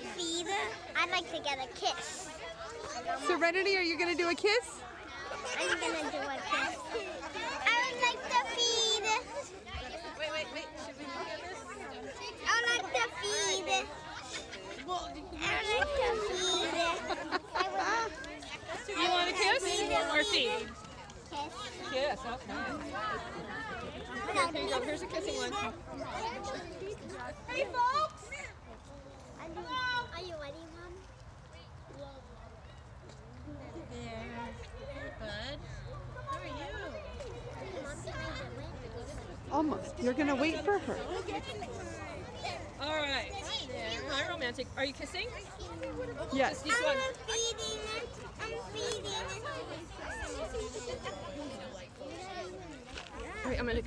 to feed. I'd like to get a kiss. Serenity, are you going to do a kiss? I'm gonna do a kiss. I would like to feed. Wait, wait, wait. Should we look at this? I would like to feed. I would like to feed. I You want a kiss or feed? would kiss. Kiss, okay. Without Here you go. Here's a kissing one. Almost. You're going to wait for her. All right. Hi, romantic. Are you kissing? Yes. This one. I'm feeding. I'm feeding. All right, I'm gonna